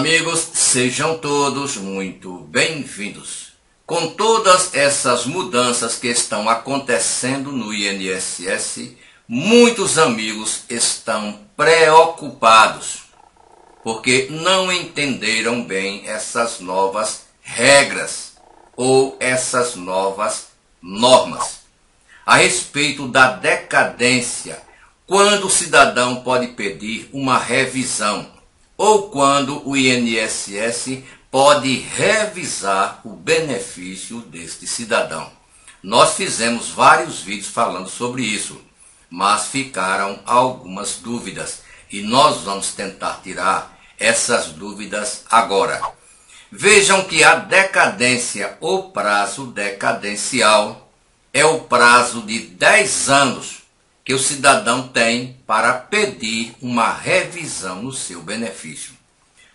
amigos, sejam todos muito bem-vindos. Com todas essas mudanças que estão acontecendo no INSS, muitos amigos estão preocupados porque não entenderam bem essas novas regras ou essas novas normas a respeito da decadência, quando o cidadão pode pedir uma revisão ou quando o INSS pode revisar o benefício deste cidadão. Nós fizemos vários vídeos falando sobre isso, mas ficaram algumas dúvidas e nós vamos tentar tirar essas dúvidas agora. Vejam que a decadência ou prazo decadencial é o prazo de 10 anos que o cidadão tem para pedir uma revisão no seu benefício.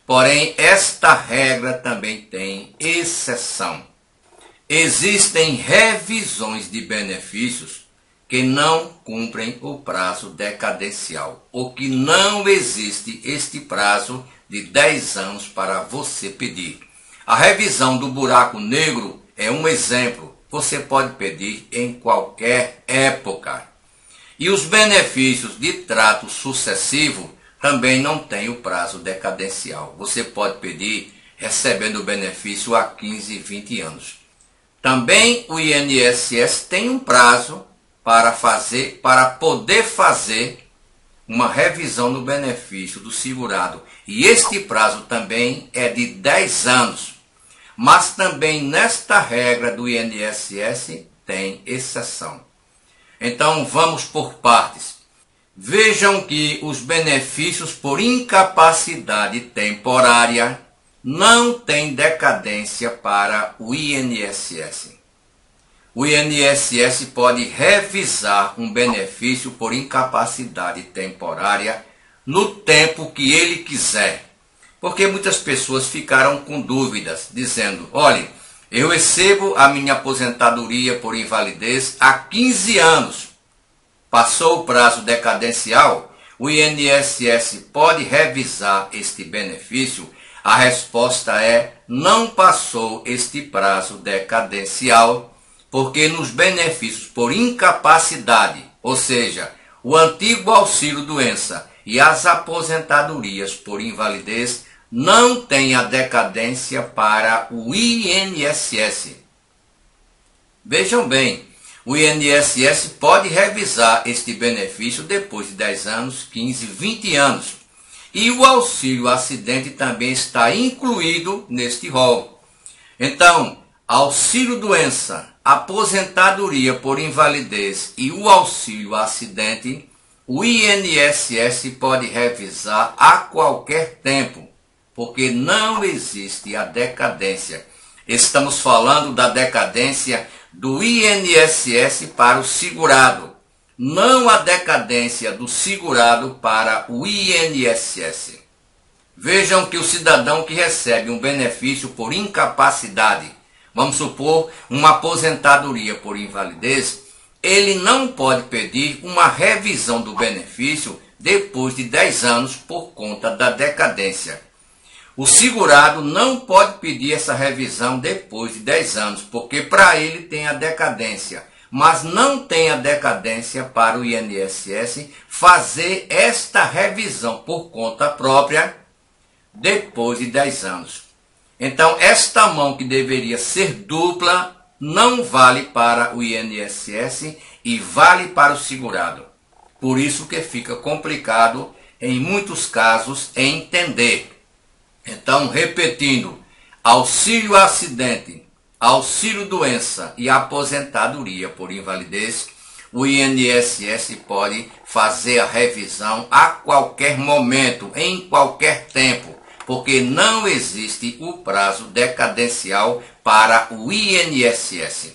Porém, esta regra também tem exceção. Existem revisões de benefícios que não cumprem o prazo decadencial, ou que não existe este prazo de 10 anos para você pedir. A revisão do buraco negro é um exemplo. Você pode pedir em qualquer época. E os benefícios de trato sucessivo também não têm o prazo decadencial. Você pode pedir recebendo o benefício a 15, 20 anos. Também o INSS tem um prazo para fazer, para poder fazer uma revisão no benefício do segurado. E este prazo também é de 10 anos. Mas também nesta regra do INSS tem exceção. Então vamos por partes. Vejam que os benefícios por incapacidade temporária não têm decadência para o INSS. O INSS pode revisar um benefício por incapacidade temporária no tempo que ele quiser. Porque muitas pessoas ficaram com dúvidas, dizendo: olhe, eu recebo a minha aposentadoria por invalidez há 15 anos. Passou o prazo decadencial, o INSS pode revisar este benefício? A resposta é: não passou este prazo decadencial, porque nos benefícios por incapacidade, ou seja, o antigo auxílio doença e as aposentadorias por invalidez não tem a decadência para o INSS. Vejam bem, o INSS pode revisar este benefício depois de 10 anos, 15, 20 anos. E o auxílio acidente também está incluído neste rol. Então, auxílio doença, aposentadoria por invalidez e o auxílio acidente, o INSS pode revisar a qualquer tempo porque não existe a decadência. Estamos falando da decadência do INSS para o segurado, não a decadência do segurado para o INSS. Vejam que o cidadão que recebe um benefício por incapacidade, vamos supor uma aposentadoria por invalidez, ele não pode pedir uma revisão do benefício depois de 10 anos por conta da decadência. O segurado não pode pedir essa revisão depois de 10 anos, porque para ele tem a decadência, mas não tem a decadência para o INSS fazer esta revisão por conta própria depois de 10 anos. Então, esta mão que deveria ser dupla não vale para o INSS e vale para o segurado. Por isso que fica complicado em muitos casos entender. Então, repetindo, auxílio acidente, auxílio doença e aposentadoria por invalidez, o INSS pode fazer a revisão a qualquer momento, em qualquer tempo, porque não existe o prazo decadencial para o INSS.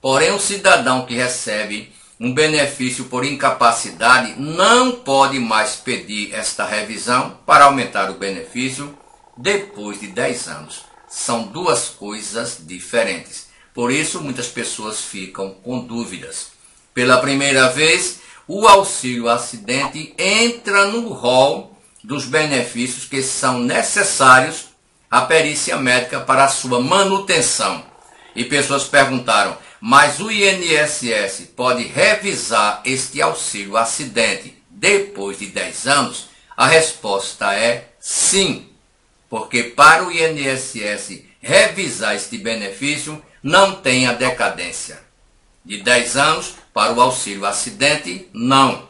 Porém, o cidadão que recebe um benefício por incapacidade não pode mais pedir esta revisão para aumentar o benefício depois de 10 anos. São duas coisas diferentes. Por isso, muitas pessoas ficam com dúvidas. Pela primeira vez, o auxílio acidente entra no rol dos benefícios que são necessários à perícia médica para a sua manutenção. E pessoas perguntaram: mas o INSS pode revisar este auxílio acidente depois de 10 anos? A resposta é sim, porque para o INSS revisar este benefício não tem a decadência. De 10 anos para o auxílio acidente, não.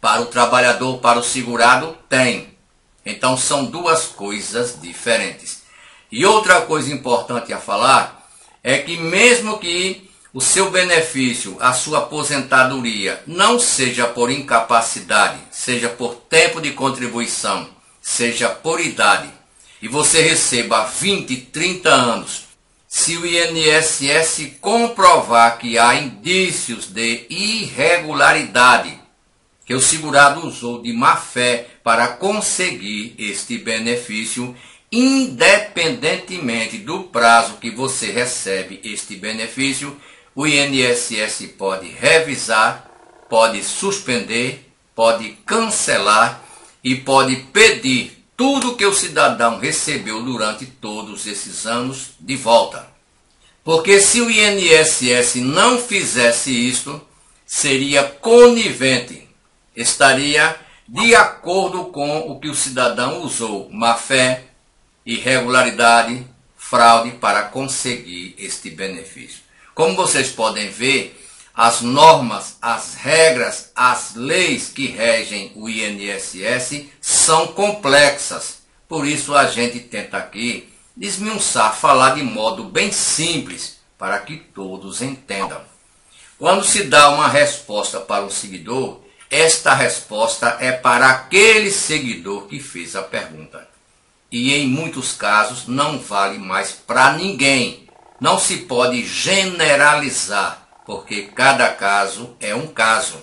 Para o trabalhador, para o segurado, tem. Então são duas coisas diferentes. E outra coisa importante a falar é que mesmo que o seu benefício, a sua aposentadoria, não seja por incapacidade, seja por tempo de contribuição, seja por idade, e você receba 20, 30 anos, se o INSS comprovar que há indícios de irregularidade, que o segurado usou de má fé para conseguir este benefício, independentemente do prazo que você recebe este benefício, o INSS pode revisar, pode suspender, pode cancelar e pode pedir tudo que o cidadão recebeu durante todos esses anos de volta. Porque se o INSS não fizesse isto, seria conivente, estaria de acordo com o que o cidadão usou, má fé, irregularidade, fraude para conseguir este benefício. Como vocês podem ver, as normas, as regras, as leis que regem o INSS são complexas. Por isso a gente tenta aqui desmiuçar, falar de modo bem simples para que todos entendam. Quando se dá uma resposta para um seguidor, esta resposta é para aquele seguidor que fez a pergunta e em muitos casos não vale mais para ninguém. Não se pode generalizar, porque cada caso é um caso.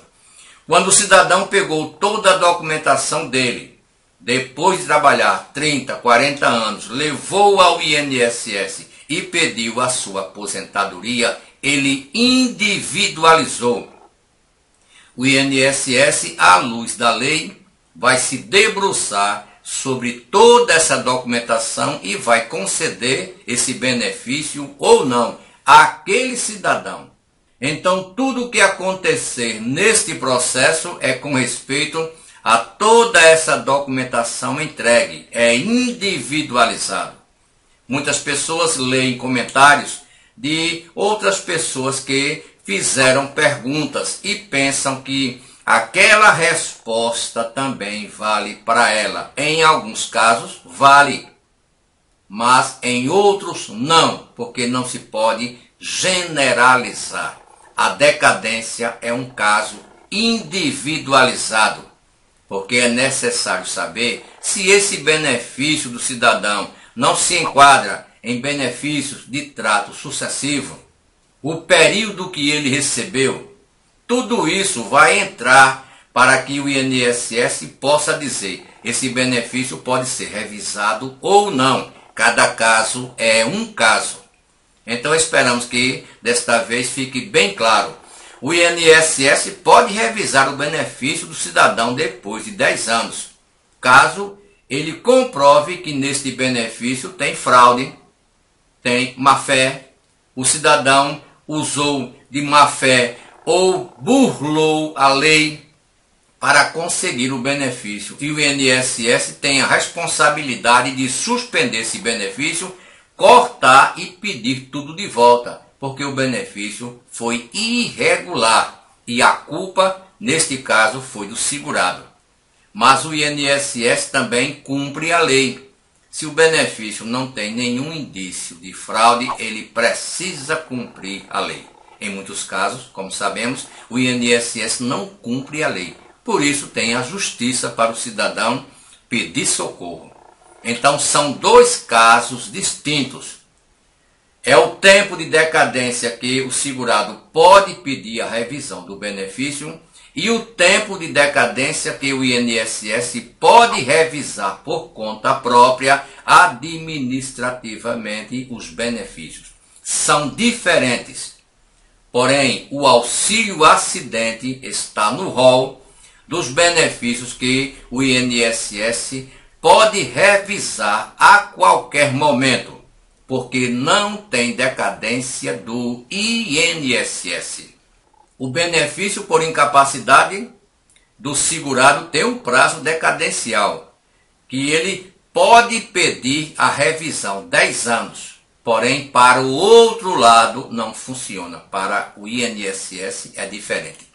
Quando o cidadão pegou toda a documentação dele, depois de trabalhar 30, 40 anos, levou ao INSS e pediu a sua aposentadoria, ele individualizou. O INSS, à luz da lei, vai se debruçar sobre toda essa documentação e vai conceder esse benefício ou não àquele cidadão. Então, tudo o que acontecer neste processo é com respeito a toda essa documentação entregue, é individualizado. Muitas pessoas leem comentários de outras pessoas que fizeram perguntas e pensam que aquela resposta também vale para ela. Em alguns casos, vale, mas em outros, não, porque não se pode generalizar. A decadência é um caso individualizado, porque é necessário saber se esse benefício do cidadão não se enquadra em benefícios de trato sucessivo, o período que ele recebeu tudo isso vai entrar para que o INSS possa dizer esse benefício pode ser revisado ou não. Cada caso é um caso. Então esperamos que desta vez fique bem claro. O INSS pode revisar o benefício do cidadão depois de 10 anos, caso ele comprove que neste benefício tem fraude, tem má fé, o cidadão usou de má fé ou burlou a lei para conseguir o benefício. E o INSS tem a responsabilidade de suspender esse benefício, cortar e pedir tudo de volta, porque o benefício foi irregular e a culpa, neste caso, foi do segurado. Mas o INSS também cumpre a lei. Se o benefício não tem nenhum indício de fraude, ele precisa cumprir a lei. Em muitos casos, como sabemos, o INSS não cumpre a lei. Por isso tem a justiça para o cidadão pedir socorro. Então são dois casos distintos. É o tempo de decadência que o segurado pode pedir a revisão do benefício e o tempo de decadência que o INSS pode revisar por conta própria administrativamente os benefícios. São diferentes. Porém, o auxílio acidente está no rol dos benefícios que o INSS pode revisar a qualquer momento, porque não tem decadência do INSS. O benefício por incapacidade do segurado tem um prazo decadencial, que ele pode pedir a revisão 10 anos. Porém, para o outro lado não funciona. Para o INSS é diferente.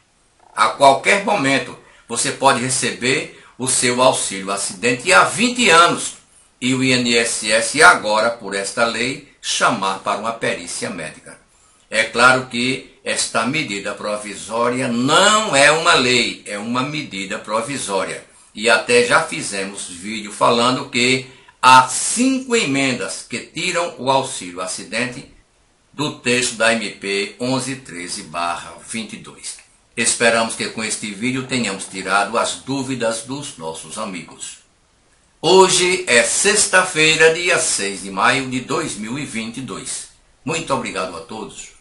A qualquer momento você pode receber o seu auxílio acidente há 20 anos. E o INSS agora, por esta lei, chamar para uma perícia médica. É claro que esta medida provisória não é uma lei, é uma medida provisória. E até já fizemos vídeo falando que há cinco emendas que tiram o auxílio acidente do texto da MP 1113-22. Esperamos que com este vídeo tenhamos tirado as dúvidas dos nossos amigos. Hoje é sexta-feira, dia 6 de maio de 2022. Muito obrigado a todos.